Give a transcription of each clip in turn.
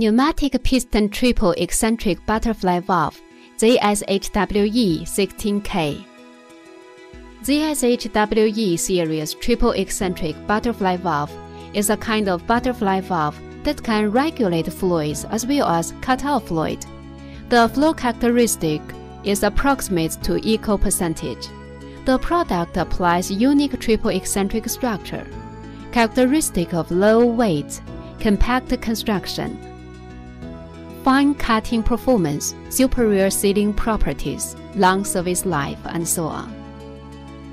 Pneumatic piston triple eccentric butterfly valve ZSHWE 16K. ZSHWE series triple eccentric butterfly valve is a kind of butterfly valve that can regulate fluids as well as cut off fluid. The flow characteristic is approximate to equal percentage. The product applies unique triple eccentric structure, characteristic of low weight, compact construction, fine cutting performance, superior sealing properties, long service life, and so on.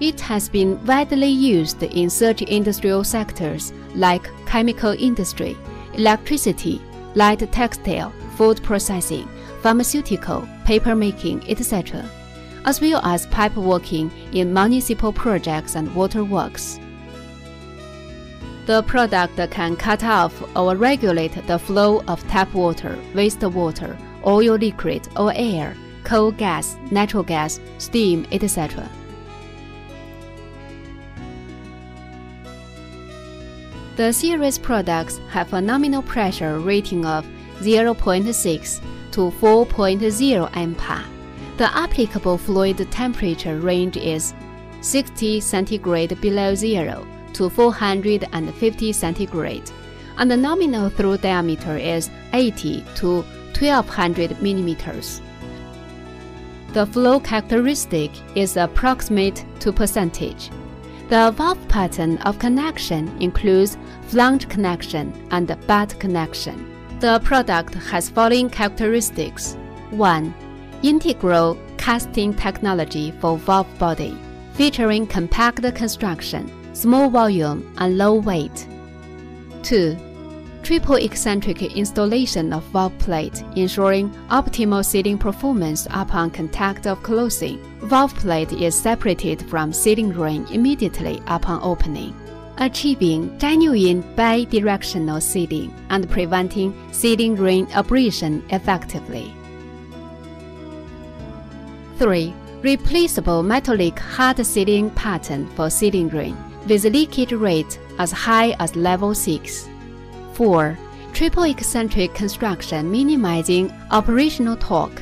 It has been widely used in such industrial sectors like chemical industry, electricity, light textile, food processing, pharmaceutical, paper making, etc., as well as pipe working in municipal projects and waterworks. The product can cut off or regulate the flow of tap water, wastewater, oil liquid or air, coal gas, natural gas, steam, etc. The series products have a nominal pressure rating of 0.6 to 4.0 MPa. The applicable fluid temperature range is 60 centigrade below zero to 450 centigrade, and the nominal through diameter is 80 to 1200 millimeters. The flow characteristic is approximate to percentage. The valve pattern of connection includes flange connection and butt connection. The product has following characteristics. 1. Integral casting technology for valve body, featuring compact construction, small volume, and low weight. 2. Triple eccentric installation of valve plate, ensuring optimal sealing performance upon contact of closing. Valve plate is separated from sealing ring immediately upon opening, achieving genuine bidirectional sealing and preventing sealing ring abrasion effectively. 3. Replaceable metallic hard sealing pattern for sealing ring with leakage rate as high as level 6. 4. Triple eccentric construction minimizing operational torque.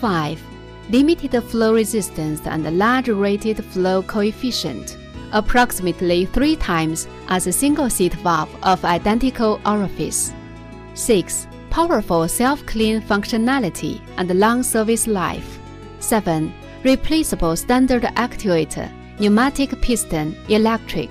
5. Limited flow resistance and large rated flow coefficient, approximately 3 times as a single seat valve of identical orifice. 6. Powerful self-clean functionality and long service life. 7. Replaceable standard actuator pneumatic piston, electric.